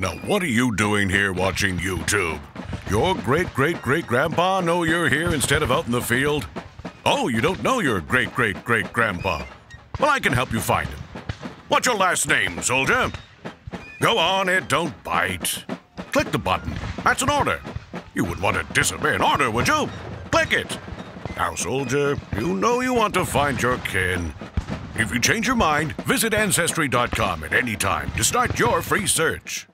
Now, what are you doing here watching YouTube? Your great great great grandpa know you're here instead of out in the field? Oh, you don't know your great great great grandpa? Well, I can help you find him. What's your last name, soldier? Go on, it don't bite. Click the button. That's an order. You wouldn't want to disobey an order, would you? Click it. Now, soldier, you know you want to find your kin. If you change your mind, visit Ancestry.com at any time to start your free search.